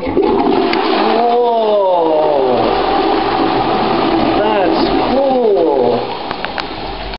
Yeah.